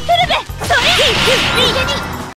ルベそれ。